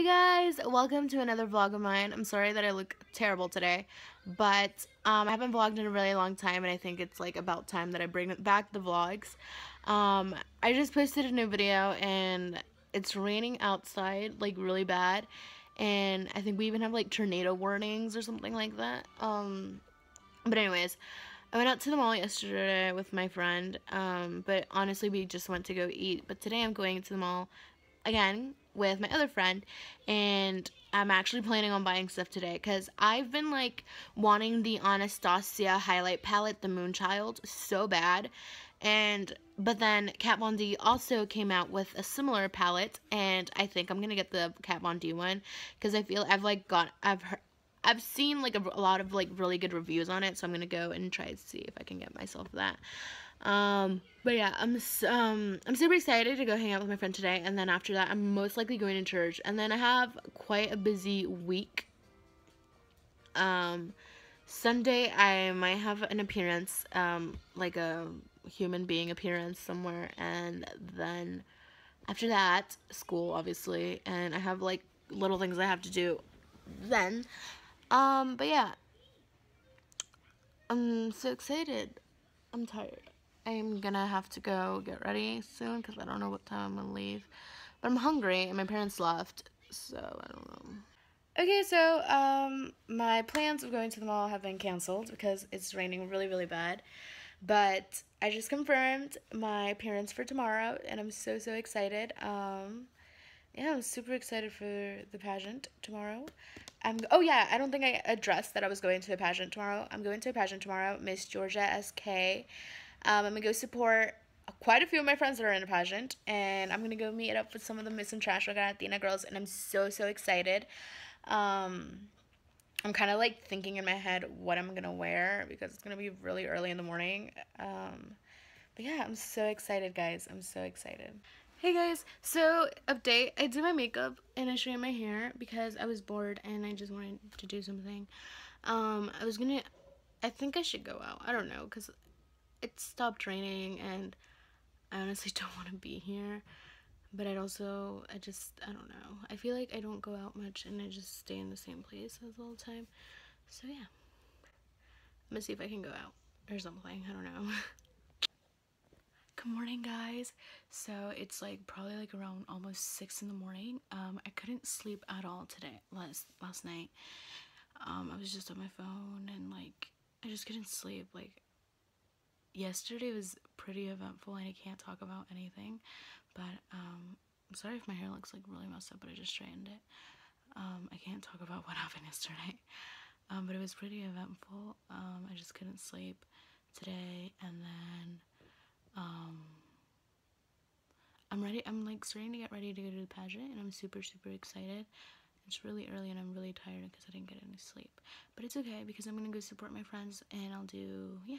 Hey guys, welcome to another vlog of mine. I'm sorry that I look terrible today, but um, I haven't vlogged in a really long time and I think it's like about time that I bring back the vlogs. Um, I just posted a new video and it's raining outside like really bad and I think we even have like tornado warnings or something like that. Um, but anyways, I went out to the mall yesterday with my friend, um, but honestly we just went to go eat. But today I'm going to the mall again with my other friend and I'm actually planning on buying stuff today because I've been like wanting the Anastasia highlight palette, the Moonchild, so bad. And but then Kat Von D also came out with a similar palette and I think I'm gonna get the Kat Von D one because I feel I've like got I've heard I've seen like a, a, lot of like really good reviews on it so I'm gonna go and try to see if I can get myself that um, but yeah, I'm um I'm super excited to go hang out with my friend today, and then after that, I'm most likely going to church, and then I have quite a busy week. Um, Sunday I might have an appearance, um, like a human being appearance somewhere, and then after that, school obviously, and I have like little things I have to do then. Um, but yeah, I'm so excited. I'm tired. I'm gonna have to go get ready soon because I don't know what time I'm gonna leave. But I'm hungry and my parents left, so I don't know. Okay, so um, my plans of going to the mall have been canceled because it's raining really, really bad. But I just confirmed my appearance for tomorrow, and I'm so, so excited. Um, yeah, I'm super excited for the pageant tomorrow. I'm, oh yeah, I don't think I addressed that I was going to a pageant tomorrow. I'm going to a pageant tomorrow, Miss Georgia SK. Um, I'm gonna go support quite a few of my friends that are in a pageant, and I'm gonna go meet up with some of the Miss and Trash Athena girls, and I'm so so excited. Um, I'm kind of like thinking in my head what I'm gonna wear because it's gonna be really early in the morning. Um, but yeah, I'm so excited, guys. I'm so excited. Hey guys, so update. I did my makeup and I straightened my hair because I was bored and I just wanted to do something. Um, I was gonna, I think I should go out. I don't know because it stopped raining and I honestly don't want to be here. But I'd also, I just, I don't know. I feel like I don't go out much and I just stay in the same place all the time. So yeah. I'm gonna see if I can go out or something. I don't know. Good morning guys. So it's like probably like around almost 6 in the morning. Um, I couldn't sleep at all today, last, last night. Um, I was just on my phone and like, I just couldn't sleep. Like, yesterday was pretty eventful and I can't talk about anything, but um, I'm sorry if my hair looks like really messed up, but I just straightened it. Um, I can't talk about what happened yesterday, um, but it was pretty eventful. Um, I just couldn't sleep today, and then um, I'm ready. I'm like starting to get ready to go to the pageant, and I'm super super excited. It's really early and I'm really tired because I didn't get any sleep. But it's okay because I'm gonna go support my friends and I'll do, yeah.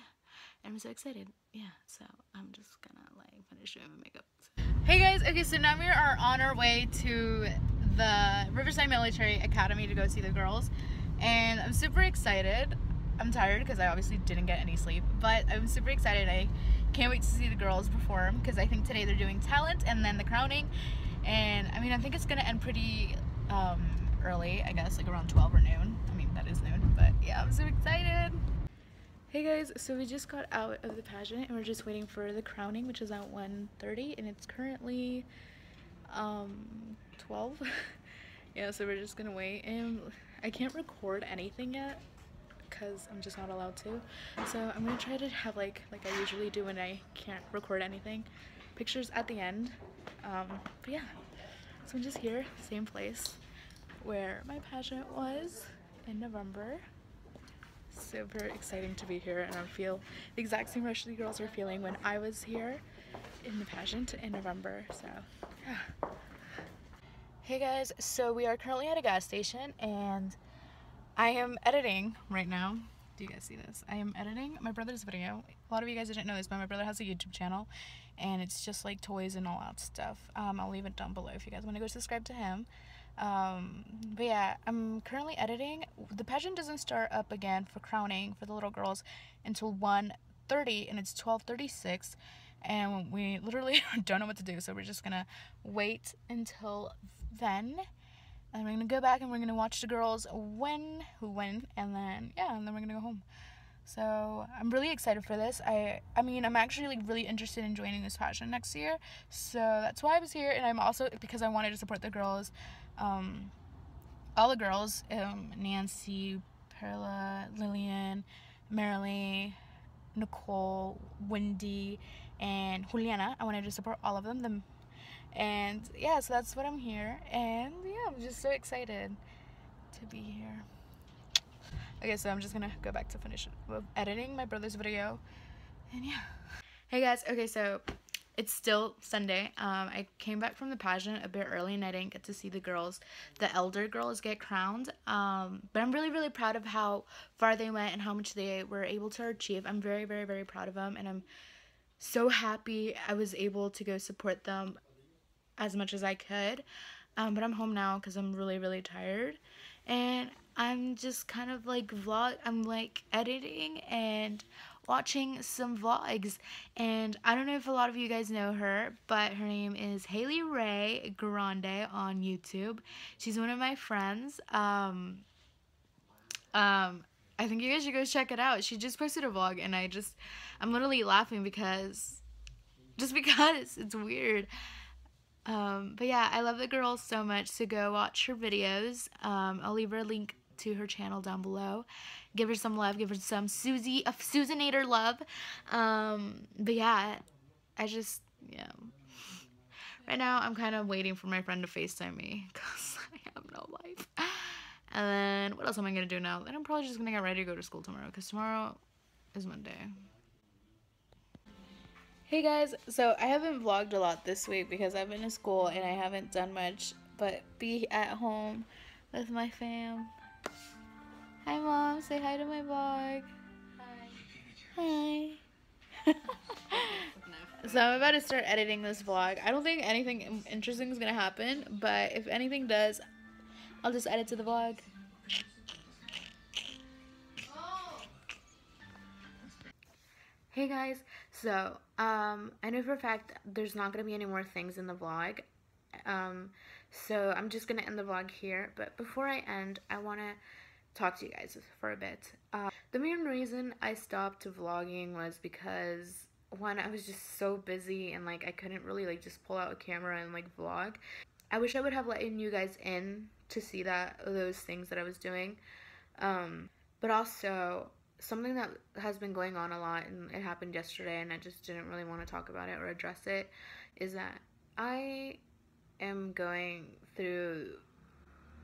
I'm so excited. Yeah, so I'm just gonna like finish doing my makeup. Hey guys, okay, so now we are on our way to the Riverside Military Academy to go see the girls. And I'm super excited. I'm tired because I obviously didn't get any sleep, but I'm super excited. I can't wait to see the girls perform because I think today they're doing talent and then the crowning. And I mean, I think it's gonna end pretty um, early, I guess, like around 12 or noon. I mean, that is noon, but yeah, I'm so excited. Hey guys, so we just got out of the pageant and we're just waiting for the crowning, which is at 1.30 and it's currently um, 12. yeah, so we're just gonna wait and I can't record anything yet because I'm just not allowed to. So I'm gonna try to have like, like I usually do when I can't record anything, pictures at the end. Um, but yeah, so I'm just here, same place where my pageant was in November. Super exciting to be here and I feel the exact same rush the girls are feeling when I was here in the pageant in November. So yeah. Hey guys, so we are currently at a gas station and I am editing right now. Do you guys see this? I am editing my brother's video. A lot of you guys didn't know this, but my brother has a YouTube channel and it's just like toys and all that stuff. Um, I'll leave it down below if you guys want to go subscribe to him. Um, but yeah, I'm currently editing. The pageant doesn't start up again for crowning for the little girls until 1.30 and it's 12.36 and we literally don't know what to do so we're just gonna wait until then And we're gonna go back and we're gonna watch the girls win, who win, and then yeah, and then we're gonna go home. So I'm really excited for this. I I mean I'm actually like really interested in joining this pageant next year. So that's why I was here, and I'm also because I wanted to support the girls, um, all the girls, um, Nancy, Perla, Lillian, Marilee, Nicole, Wendy, and Juliana. I wanted to support all of them. Them, and yeah, so that's what I'm here, and yeah, I'm just so excited to be here. Okay, so I'm just gonna go back to finish editing my brother's video, and yeah. Hey guys, okay, so it's still Sunday. Um, I came back from the pageant a bit early and I didn't get to see the girls, the elder girls get crowned. Um, but I'm really, really proud of how far they went and how much they were able to achieve. I'm very, very, very proud of them and I'm so happy I was able to go support them as much as I could. Um, but I'm home now because I'm really, really tired. And I'm just kind of like vlog, I'm like editing and watching some vlogs. And I don't know if a lot of you guys know her, but her name is Haley Ray Grande on YouTube. She's one of my friends. Um, um, I think you guys should go check it out. She just posted a vlog and I just, I'm literally laughing because, just because it's weird. Um, but yeah, I love the girl so much, so go watch her videos. Um, I'll leave her link to her channel down below. Give her some love. Give her some Susie, uh, Susanator love. Um, but yeah, I just, yeah. Right now, I'm kind of waiting for my friend to FaceTime me because I have no life. And then, what else am I going to do now? Then I'm probably just going to get ready to go to school tomorrow because tomorrow is Monday. Hey guys, so I haven't vlogged a lot this week because I've been to school and I haven't done much but be at home with my fam. Hi, Mom. Say hi to my vlog. Hi. Hi. so I'm about to start editing this vlog. I don't think anything interesting is going to happen, but if anything does, I'll just edit to the vlog. Hey guys, so um, I know for a fact there's not going to be any more things in the vlog. Um, so I'm just going to end the vlog here. But before I end, I want to talk to you guys for a bit. Uh, the main reason I stopped vlogging was because one, I was just so busy and like I couldn't really like just pull out a camera and like vlog. I wish I would have let you guys in to see that those things that I was doing. Um, but also something that has been going on a lot and it happened yesterday and I just didn't really want to talk about it or address it is that I am going through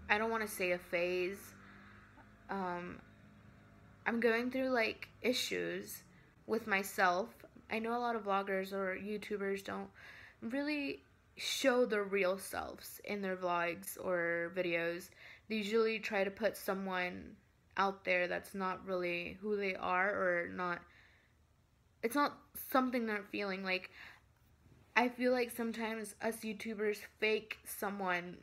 I don't want to say a phase um, I'm going through like issues with myself. I know a lot of vloggers or YouTubers don't really show their real selves in their vlogs or videos. They usually try to put someone out there that's not really who they are or not it's not something they're feeling like I feel like sometimes us YouTubers fake someone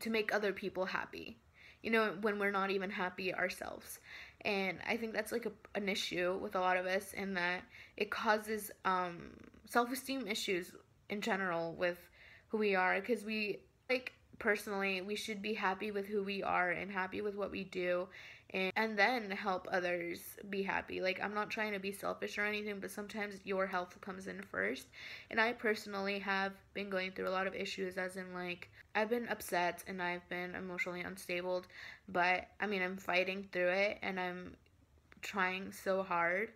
to make other people happy you know, when we're not even happy ourselves. And I think that's like a, an issue with a lot of us in that it causes um, self esteem issues in general with who we are because we, like, personally, we should be happy with who we are and happy with what we do and, and then help others be happy. Like, I'm not trying to be selfish or anything, but sometimes your health comes in first. And I personally have been going through a lot of issues, as in, like, I've been upset and I've been emotionally unstable, but I mean, I'm fighting through it and I'm trying so hard.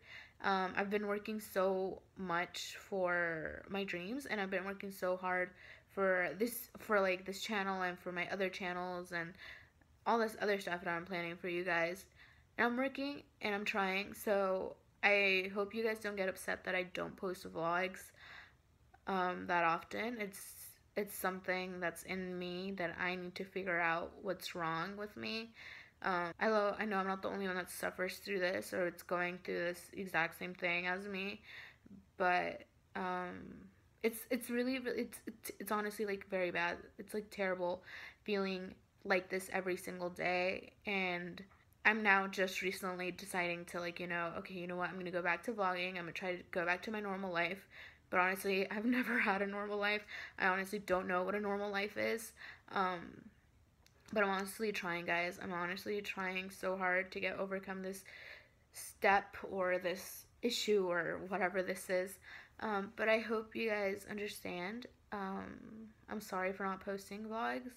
Um, I've been working so much for my dreams and I've been working so hard for this for like this channel and for my other channels and all this other stuff that I'm planning for you guys. And I'm working and I'm trying. So I hope you guys don't get upset that I don't post vlogs um, that often. It's it's something that's in me that I need to figure out what's wrong with me. Um, I, lo- I know I'm not the only one that suffers through this or it's going through this exact same thing as me, but um, it's it's really it's, it's it's honestly like very bad. It's like terrible feeling like this every single day and I'm now just recently deciding to like, you know, okay, you know what? I'm going to go back to vlogging. I'm going to try to go back to my normal life. But honestly, I've never had a normal life. I honestly don't know what a normal life is. Um, but I'm honestly trying, guys. I'm honestly trying so hard to get overcome this step or this issue or whatever this is. Um, but I hope you guys understand. Um, I'm sorry for not posting vlogs,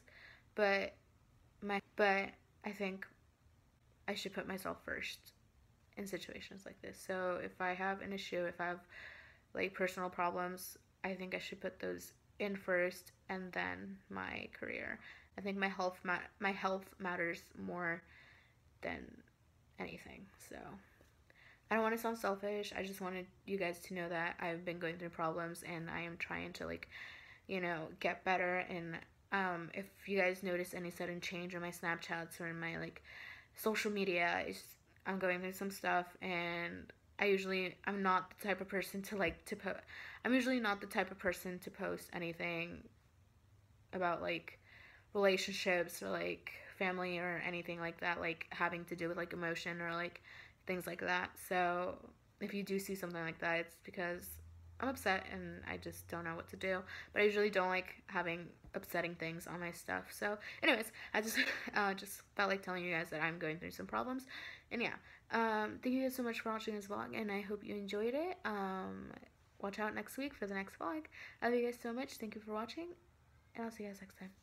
but but I think I should put myself first in situations like this. So if I have an issue, if I have like personal problems, I think I should put those in first and then my career. I think my health ma- my health matters more than anything. So I don't want to sound selfish. I just wanted you guys to know that I've been going through problems and I am trying to like, you know, get better and um, if you guys notice any sudden change in my Snapchats or in my like social media, I'm going through some stuff and I usually I'm not the type of person to like to put I'm usually not the type of person to post anything about like relationships or like family or anything like that like having to do with like emotion or like things like that. So if you do see something like that, it's because I'm upset and I just don't know what to do. But I usually don't like having upsetting things on my stuff. So, anyways, I just uh, just felt like telling you guys that I'm going through some problems. And yeah, um, thank you guys so much for watching this vlog, and I hope you enjoyed it. Um, watch out next week for the next vlog. I love you guys so much. Thank you for watching, and I'll see you guys next time.